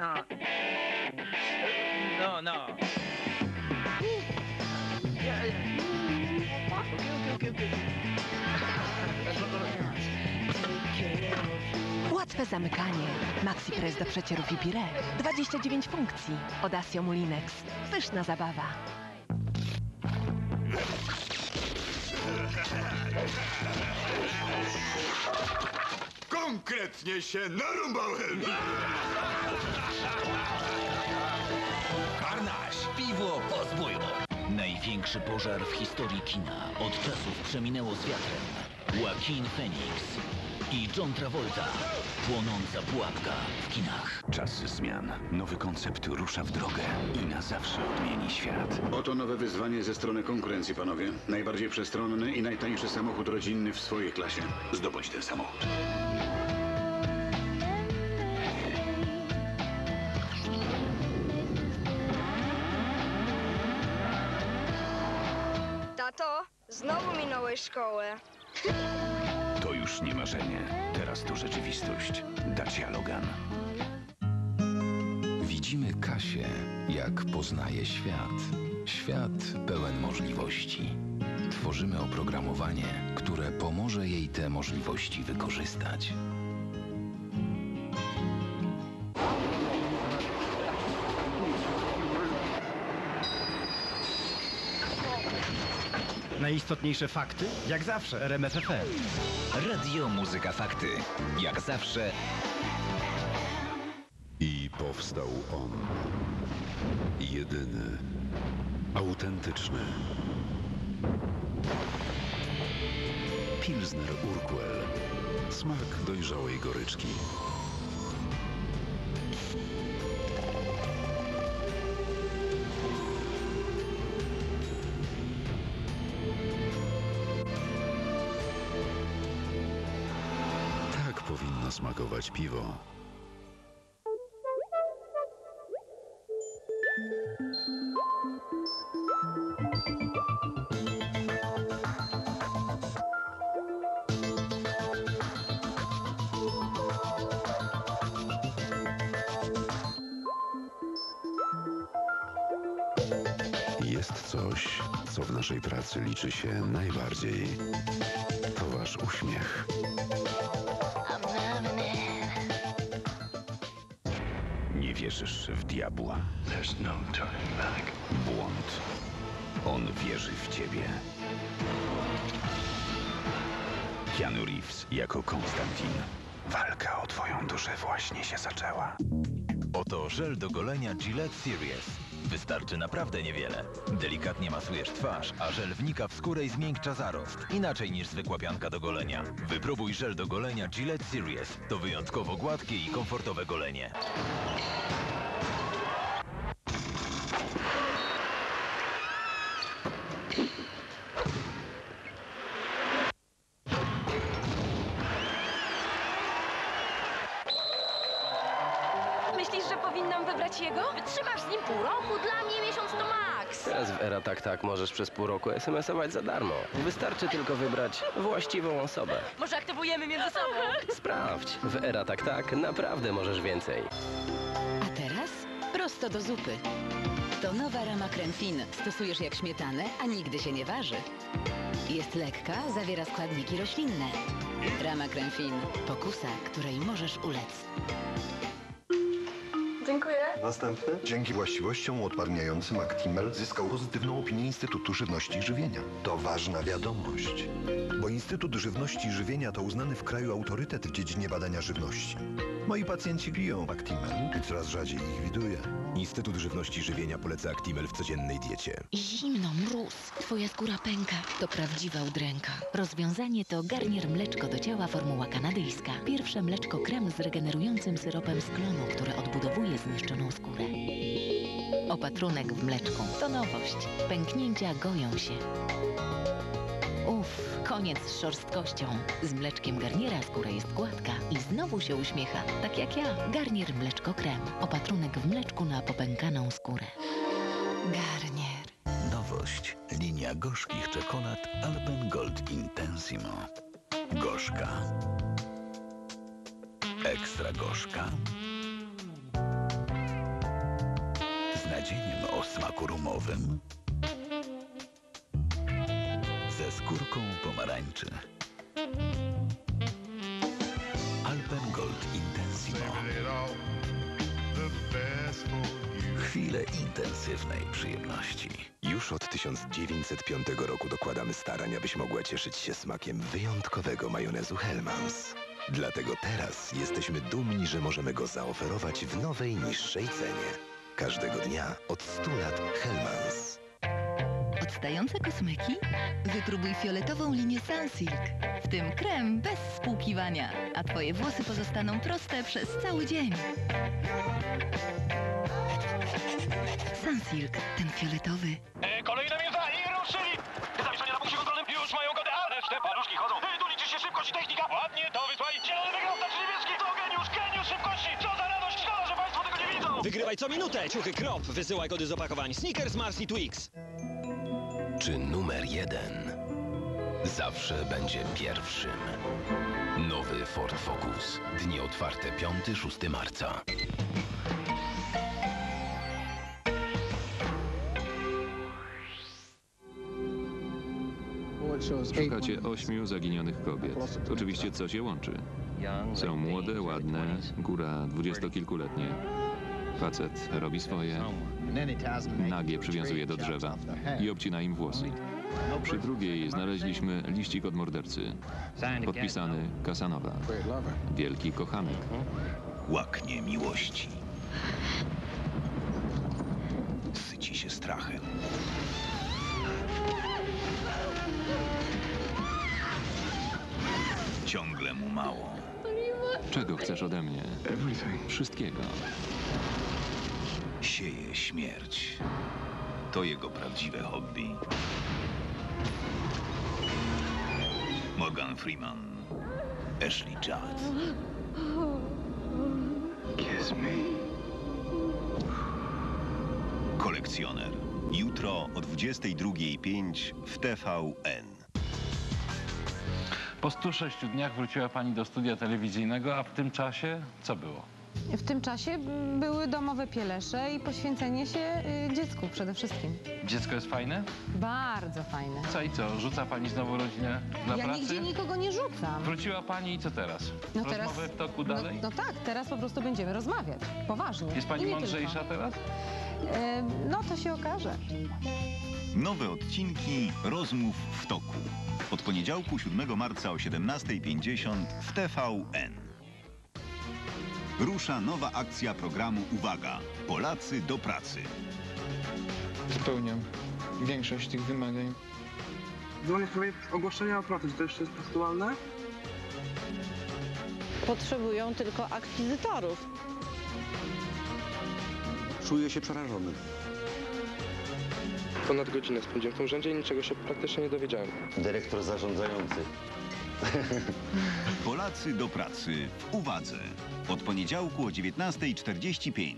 No. No, no. Łatwe zamykanie. Maxi Press do przecierów i pire. 29 funkcji. Od Asio Mulinex. Pyszna zabawa. Konkretnie się narąbałem! Karnaś, piwo po zbójmu. Największy pożar w historii kina. Od czasów przeminęło z wiatrem. Joaquin Phoenix i John Travolta. Płonąca pułapka w kinach. Czasy zmian. Nowy koncept rusza w drogę i na zawsze odmieni świat. Oto nowe wyzwanie ze strony konkurencji, panowie. Najbardziej przestronny i najtańszy samochód rodzinny w swojej klasie. Zdobądź ten samochód. Tato, znowu minąłeś szkołę. Już nie marzenie. Teraz to rzeczywistość. Dacia Logan. Widzimy Kasię, jak poznaje świat. Świat pełen możliwości. Tworzymy oprogramowanie, które pomoże jej te możliwości wykorzystać. Najistotniejsze fakty? Jak zawsze, RMFFM. Radio Muzyka Fakty. Jak zawsze I powstał on. Jedyny, autentyczny. Pilsner Urquell. Smak dojrzałej goryczki. Powinno smakować piwo. Jest coś, co w naszej pracy liczy się najbardziej. To wasz uśmiech. Wierzysz w diabła. Błąd. On wierzy w ciebie. Keanu Reeves jako Konstantin. Walka o twoją duszę właśnie się zaczęła. Oto żel do golenia Gillette Series. Wystarczy naprawdę niewiele. Delikatnie masujesz twarz, a żel wnika w skórę i zmiękcza zarost. Inaczej niż zwykła pianka do golenia. Wypróbuj żel do golenia Gillette Series. To wyjątkowo gładkie i komfortowe golenie. Myślisz, że powinnam wybrać jego? Wytrzymasz z nim pół roku, dla mnie miesiąc to maks. Teraz w Era Tak Tak możesz przez pół roku SMS-ować za darmo. Wystarczy tylko wybrać właściwą osobę. Może aktywujemy między sobą? Sprawdź. W Era Tak Tak naprawdę możesz więcej. A teraz prosto do zupy. To nowa rama Kremfin. Stosujesz jak śmietanę, a nigdy się nie waży. Jest lekka, zawiera składniki roślinne. Rama Kremfin. Pokusa, której możesz ulec. Dziękuję. Następny. Dzięki właściwościom uodparniającym Actimel zyskał pozytywną opinię Instytutu Żywności i Żywienia. To ważna wiadomość, bo Instytut Żywności i Żywienia to uznany w kraju autorytet w dziedzinie badania żywności. Moi pacjenci piją Actimel i coraz rzadziej ich widuję. Instytut Żywności i Żywienia poleca Actimel w codziennej diecie. Zimno, mróz. Twoja skóra pęka. To prawdziwa udręka. Rozwiązanie to garnier mleczko do ciała formuła kanadyjska. Pierwsze mleczko krem z regenerującym syropem z klonu, które odbudowuje zniszczoną skórę. Opatrunek w mleczku to nowość. Pęknięcia goją się. Uff, koniec z szorstkością. Z mleczkiem Garniera skóra jest gładka i znowu się uśmiecha. Tak jak ja, Garnier Mleczko Krem. Opatrunek w mleczku na popękaną skórę. Garnier. Nowość. Linia gorzkich czekolad Alpen Gold Intensimo. Gorzka. Ekstra gorzka. Z nadzieniem o smaku rumowym. Skórką pomarańczy. Alpengold Intensimo. Chwile intensywnej przyjemności. Już od 1905 roku dokładamy starań, abyś mogła cieszyć się smakiem wyjątkowego majonezu Hellmann's. Dlatego teraz jesteśmy dumni, że możemy go zaoferować w nowej, niższej cenie. Każdego dnia od 100 lat Hellmann's. Odstające kosmyki? Wypróbuj fioletową linię Sunsilk. W tym krem bez spłukiwania, a twoje włosy pozostaną proste przez cały dzień. Sunsilk, ten fioletowy. E, kolejna minuta i ruszyli! Zawieszenie na punkcie kontrolnym, już mają godę, ależ te paluszki chodzą. E, tu liczy się szybkość i technika. Ładnie to wysłali. Zielony wygrał, znaczy niebieski. To geniusz, geniusz szybkości. Co za radość, szkoda, że państwo tego nie widzą. Wygrywaj co minutę, ciuchy Krop. Wysyłaj kody z opakowań Snickers, Mars i Twix. Czy numer jeden zawsze będzie pierwszym? Nowy Ford Focus. Dni otwarte 5-6 marca. Szukacie ośmiu zaginionych kobiet. Oczywiście coś je łączy. Są młode, ładne, góra dwudziestokilkuletnie. Facet robi swoje, nagie przywiązuje do drzewa i obcina im włosy. Przy drugiej znaleźliśmy liścik od mordercy. Podpisany Kasanowa. Wielki kochanek. Łaknie miłości. Syci się strachem. Ciągle mu mało. Czego chcesz ode mnie? Wszystkiego. Sieje śmierć. To jego prawdziwe hobby. Morgan Freeman. Ashley Judd. Kiss me. Kolekcjoner. Jutro o 22.05 w TVN. Po 106 dniach wróciła pani do studia telewizyjnego, a w tym czasie co było? W tym czasie były domowe pielesze i poświęcenie się y, dziecku przede wszystkim. Dziecko jest fajne? Bardzo fajne. Co i co? Rzuca pani znowu rodzinę dla ja pracy? nigdzie nikogo nie rzucam. Wróciła pani i co teraz? No teraz- Rozmowy w toku dalej? No, no tak, teraz po prostu będziemy rozmawiać. Poważnie. Jest pani mądrzejsza tylko. teraz? E, no to się okaże. Nowe odcinki Rozmów w toku. Od poniedziałku 7 marca o 17.50 w TVN. Rusza nowa akcja programu Uwaga! Polacy do pracy. Spełniam większość tych wymagań. Dzwonię w sprawie ogłoszenia opłaty. Czy to jeszcze jest aktualne? Potrzebują tylko akwizytorów. Czuję się przerażony. Ponad godzinę spędziłem w tym urzędzie i niczego się praktycznie nie dowiedziałem. Dyrektor zarządzający. Polacy do pracy w Uwadze. Od poniedziałku o 19.45.